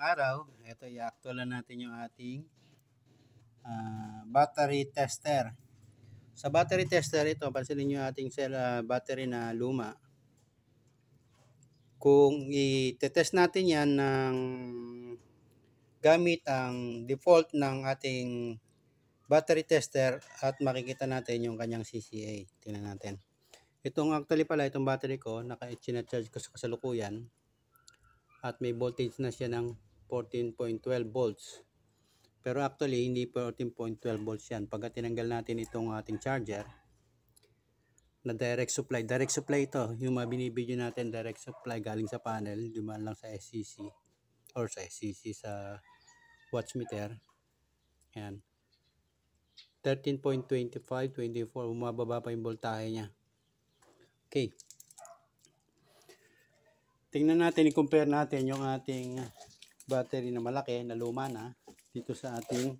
araw, ito i-actual natin yung ating uh, battery tester. Sa battery tester ito, pansinin nyo ating cell uh, battery na luma. Kung i-test natin yan ng gamit ang default ng ating battery tester at makikita natin yung kanyang CCA. Tingnan natin. Itong actually pala, itong battery ko, naka-charge ko sa kasalukuyan at may voltage na siya ng 14.12 volts. Pero actually, hindi 14.12 volts yan. Pagka tinanggal natin itong ating charger, na direct supply. Direct supply ito, yung mga binibidyo natin, direct supply galing sa panel, dumaan lang sa SCC or sa SCC sa watch meter. Yan. 13.25, 24, bumababa pa yung voltahe niya. Okay. Tingnan natin, i-compare natin yung ating battery na malaki, na luma na, dito sa ating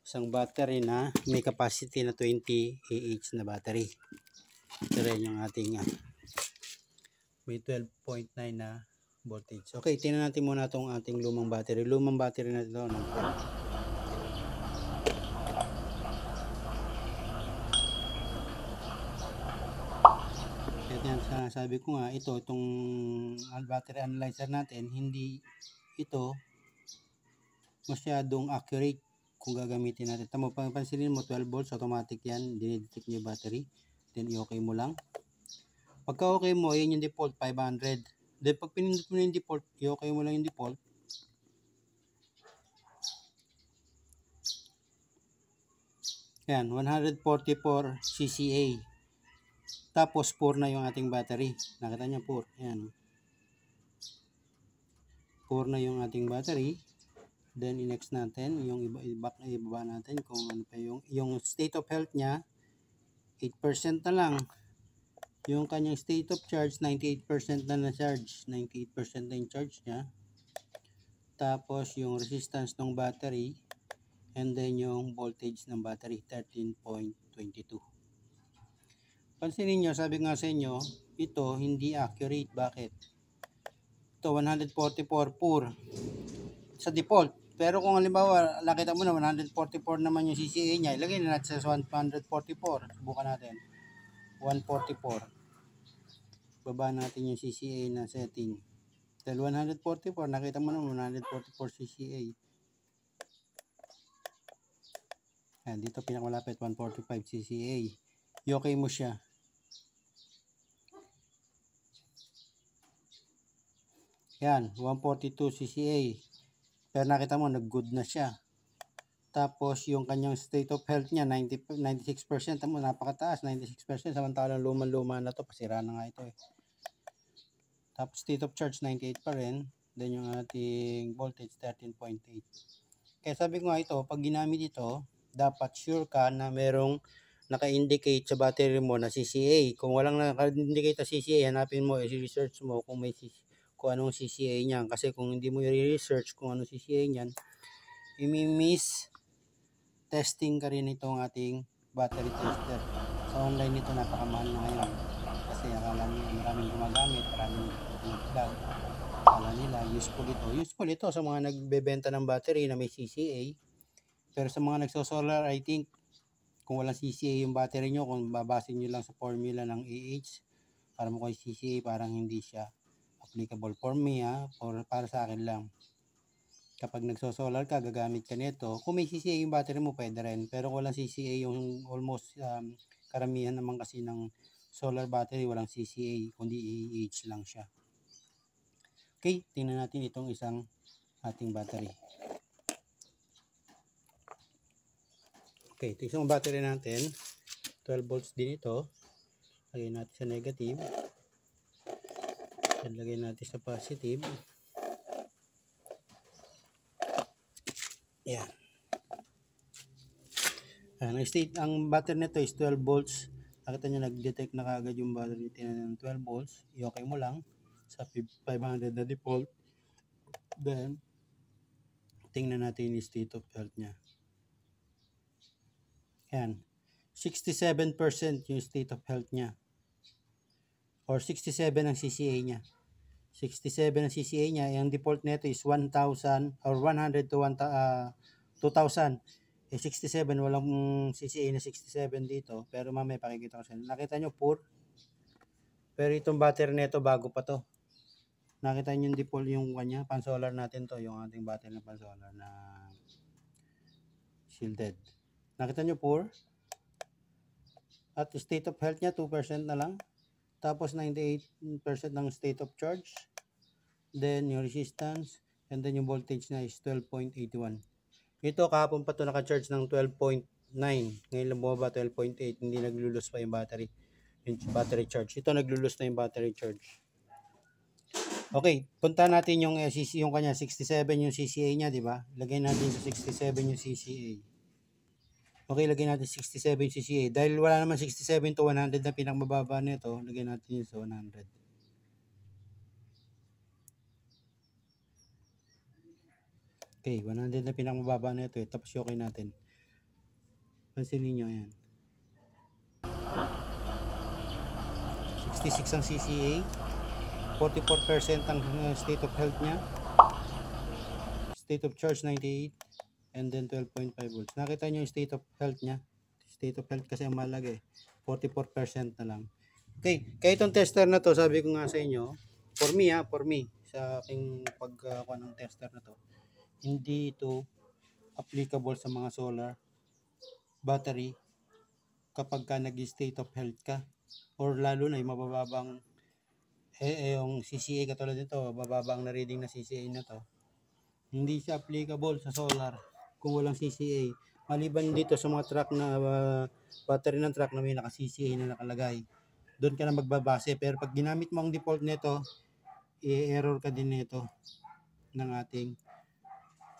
isang battery na may capacity na 20 AH na battery. Ito rin yung ating uh, may 12.9 na voltage. Okay, tingnan natin muna itong ating lumang battery. Lumang battery na ito. Ng yan sa sabi ko nga ito itong battery analyzer natin hindi ito masyadong accurate kung gagamitin natin. Tama, pansinin mo 12 volts, automatic yan, dinidetect niya battery. Then, i-okay mo lang. Pagka okay mo, yan yung default, 500. Then, pag pinindot mo na yung default, i-okay mo lang yung default. Yan, 144 CCA. Tapos, 4 na yung ating battery. Nakita niyo, 4. Yan. 4 na yung ating battery. Then, i-next natin, yung iba, i-back na ibaba natin kung ano pa yung, yung state of health niya, 8% na lang. Yung kanyang state of charge, 98% na na-charge. 98% na yung charge niya. Tapos, yung resistance ng battery. And then, yung voltage ng battery, 13.22. Pansinin nyo, sabi nga sa inyo, ito hindi accurate. Bakit? Ito 144 pur sa default. Pero kung halimbawa, nakita mo na 144 naman yung CCA niya, ilagay na natin sa 144. Subukan natin. 144. Baba natin yung CCA na setting. Dahil 144, nakita mo na 144 CCA. Ayan, dito pinakamalapit 145 CCA. Okay mo siya. Yan, 142 CCA. Pero nakita mo, nag-good na siya. Tapos, yung kanyang state of health niya, 90, 96%. Tamo, napakataas, 96%. Samantalang luman-luma na to pasira na nga ito eh. Tapos, state of charge, 98 pa rin. Then, yung ating voltage, 13.8. Kaya sabi ko nga ito, pag ginamit ito, dapat sure ka na merong naka-indicate sa battery mo na CCA. Kung walang naka-indicate sa CCA, hanapin mo, i-research mo kung may CCA kung anong CCA niyan. Kasi kung hindi mo i-research kung anong CCA niyan, imi-miss testing ka rin itong ating battery tester. Sa online nito napakamahal na ngayon. Kasi akala nila maraming gumagamit, maraming nag-vlog. Akala nila useful ito. Useful ito sa mga nagbebenta ng battery na may CCA. Pero sa mga nagsosolar, I think kung walang CCA yung battery nyo, kung babasin nyo lang sa formula ng AH, para mo kay CCA, parang hindi siya applicable for me ha, or para sa akin lang. Kapag nagso-solar ka, gagamit ka nito. Kung may CCA yung battery mo, pwede rin. Pero kung walang CCA, yung almost um, karamihan naman kasi ng solar battery, walang CCA, kundi AH lang siya. Okay, tingnan natin itong isang ating battery. Okay, ito isang battery natin. 12 volts din ito. Lagyan natin sa negative. Lagay natin sa positive. Yan. Ang state, ang battery nito is 12 volts. Nakita nyo nag-detect na kagad yung battery ng 12 volts. I-okay mo lang sa 500 na default. Then, tingnan natin yung state of health niya. Yan. 67% yung state of health niya or 67 ang CCA niya. 67 ang CCA niya, yung default nito is 1,000 or 100 to 1, ah, 2,000. Eh 67, walang CCA na 67 dito. Pero mamaya pakikita ko sa inyo. Nakita nyo, poor. Pero itong battery nito, bago pa to. Nakita nyo yung default yung kanya, pan-solar natin to, yung ating battery na pan-solar na shielded. Nakita nyo, poor. At state of health niya, 2% na lang. Tapos 98% ng state of charge. Then yung resistance. And then yung voltage na is 12.81. Ito kahapon pa to naka-charge ng 12.9. Ngayon lang bumaba 12.8. Hindi naglulus pa yung battery. Yung battery charge. Ito naglulus na yung battery charge. Okay, punta natin yung eh, yung kanya 67 yung CCA niya, di ba? Lagay natin sa 67 yung CCA. Okay, lagay natin 67 yung CCA. Dahil wala naman 67 to 100 na pinakamababa nito, lagay natin yun sa 100. Okay, 100 na pinakamababa nito eh. Tapos okay natin. Pansinin nyo, ayan. 66 ang CCA. 44% ang uh, state of health niya. State of charge 98 and then 12.5 volts. Nakita niyo yung state of health niya. State of health kasi ang mahalaga eh. 44% na lang. Okay, kaya itong tester na to, sabi ko nga sa inyo, for me ha, for me, sa aking pagkakuha ng tester na to, hindi ito applicable sa mga solar battery kapag ka nag-state of health ka or lalo na yung mabababang eh, eh, yung CCA katulad nito, bababa ang na-reading na CCA na to. Hindi siya applicable sa solar kung walang CCA. Maliban dito sa mga truck na uh, battery ng truck na may naka-CCA na nakalagay. Doon ka na magbabase. Pero pag ginamit mo ang default nito, i-error ka din nito ng ating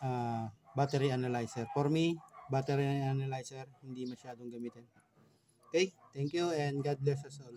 uh, battery analyzer. For me, battery analyzer hindi masyadong gamitin. Okay, thank you and God bless us all.